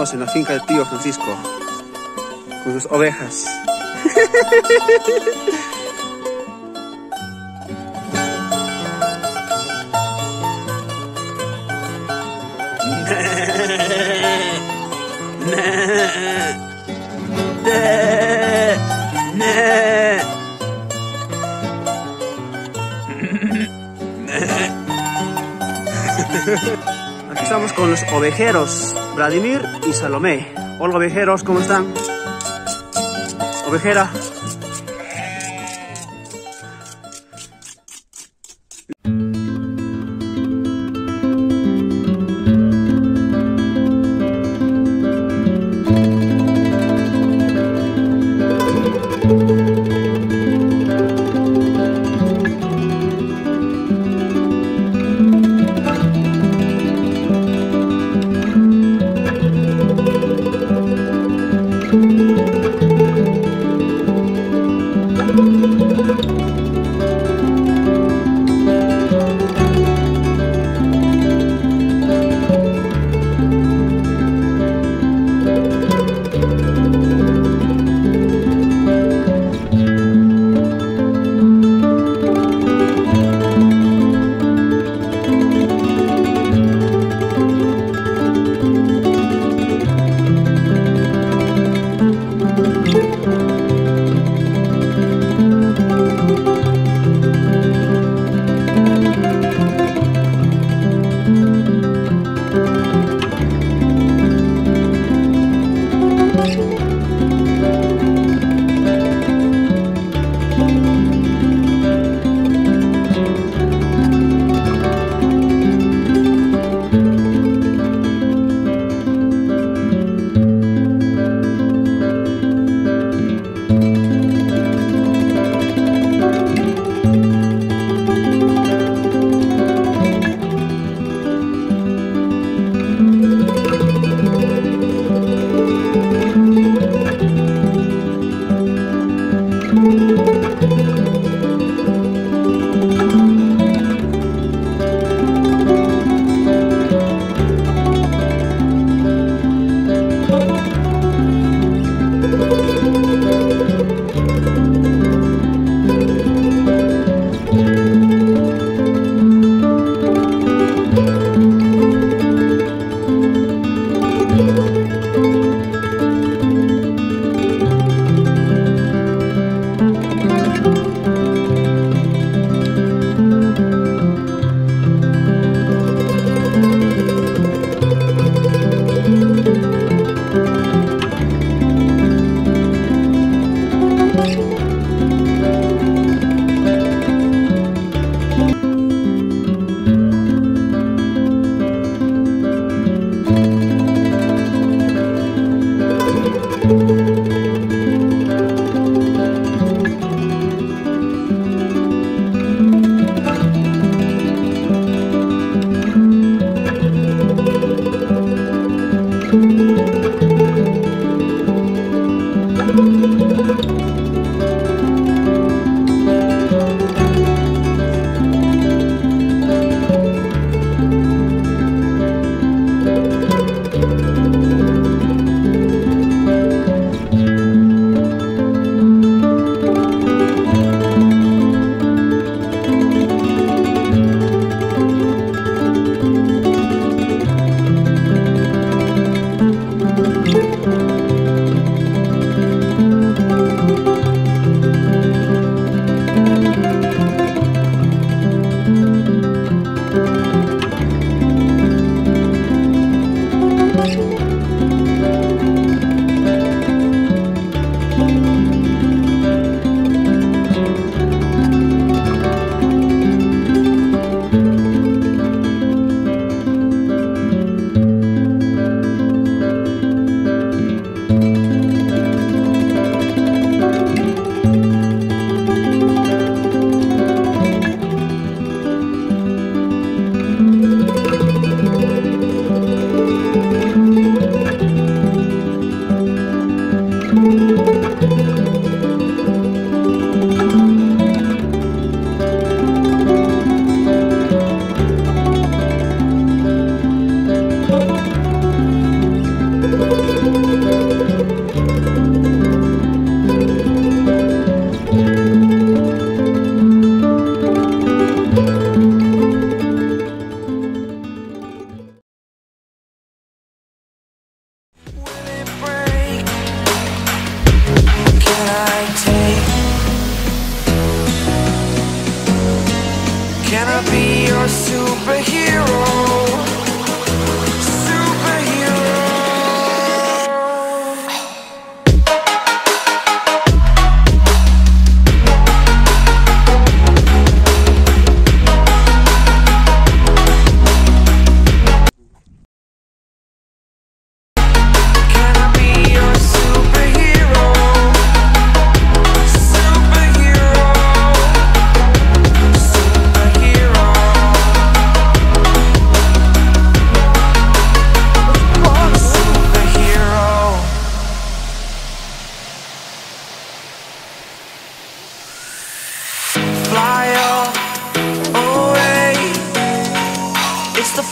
Estamos en la finca del tío Francisco. Con sus ovejas. Estamos con los ovejeros, Vladimir y Salomé. Hola ovejeros, ¿cómo están? Ovejera.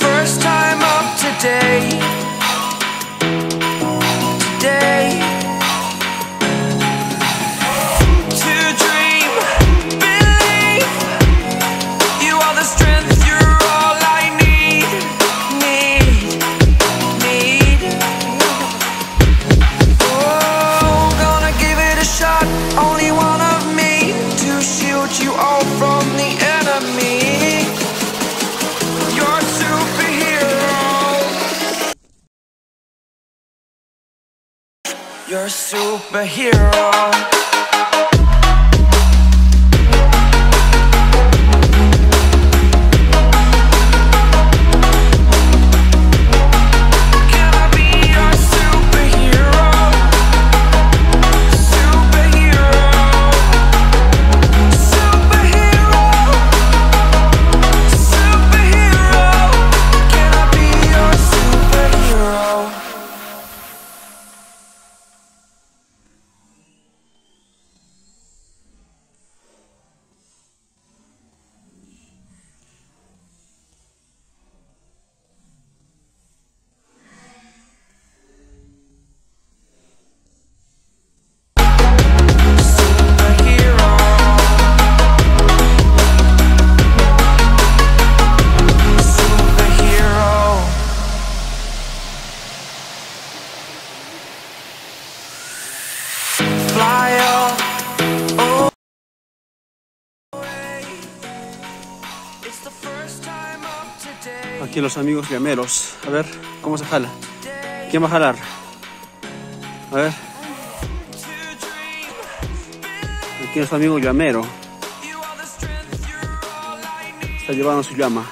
First time today. Today. Superhero. Aquí los amigos llameros. A ver, ¿cómo se jala? ¿Quién va a jalar? A ver, aquí nuestro amigo llamero. Está llevando su llama.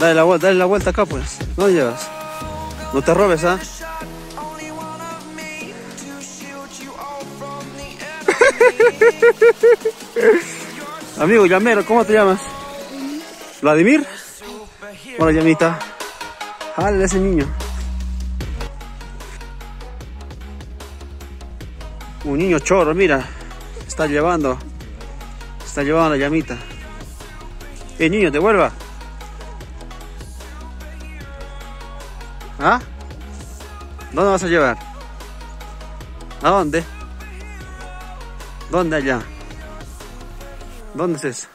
Dale la vuelta, dale la vuelta acá pues. ¿Dónde llevas? No te robes, ¿ah? Amigo llamero, ¿cómo te llamas? ¿Vladimir? Hola, llamita. Jale ese niño. Un niño chorro, mira. Está llevando. Está llevando la llamita. Eh, niño, devuelva. ¿Ah? ¿Dónde vas a llevar? ¿A dónde? ¿Dónde allá? ¿Dónde es eso?